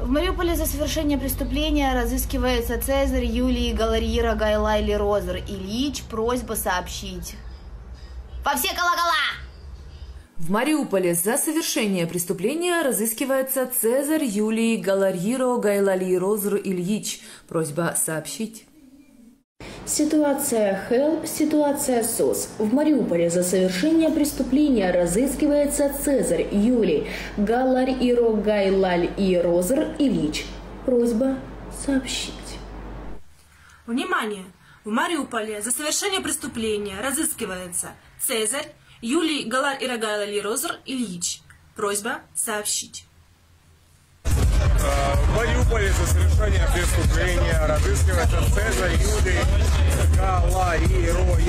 В Мариуполе за совершение преступления разыскивается Цезарь Юлий Галарьера Гайлайли Розер Ильич. Просьба сообщить. Во все колокола! В Мариуполе за совершение преступления разыскивается Цезарь Юлий Галарьиро Гайлали Розер Ильич. Просьба сообщить. Ситуация ХЕЛП, ситуация СОС. В Мариуполе за совершение преступления разыскивается Цезарь Юлий Галарь Иро Гайлаль и Розер Ильич. Просьба сообщить. Внимание! В Мариуполе за совершение преступления разыскивается Цезарь Юлий Галар Ирагайлали Розер Ильич. Просьба сообщить. В Мариуполе за совершение преступления разыскивается Цезарь Юлий Галариро Гайлалио